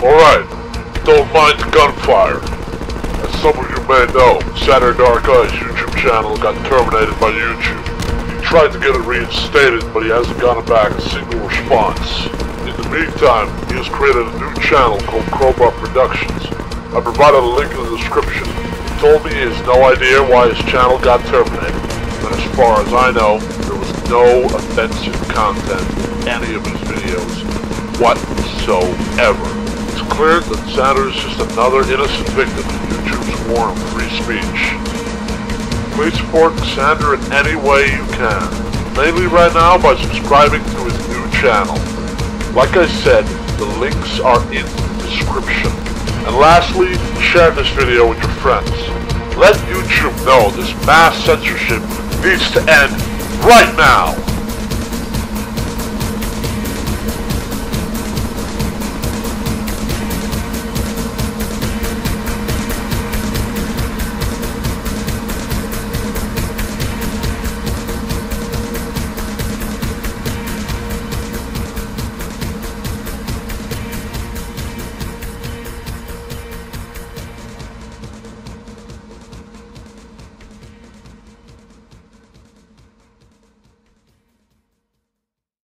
don't mind the gunfire. As some of you may know, Xanderdarkeyes YouTube channel got terminated by YouTube. He tried to get it reinstated, but he hasn't gotten back a single response. In the meantime, he has created a new channel called Crowbar Productions. I provided a link in the description. He told me he has no idea why his channel got terminated, and as far as I know, there was no offensive content in any of his videos whatsoever. Clear that Xander is just another innocent victim of YouTube's war on free speech. Please support Xander in any way you can, mainly right now by subscribing to his new channel. Like I said, the links are in the description. And lastly, share this video with your friends. Let YouTube know this mass censorship needs to end right now.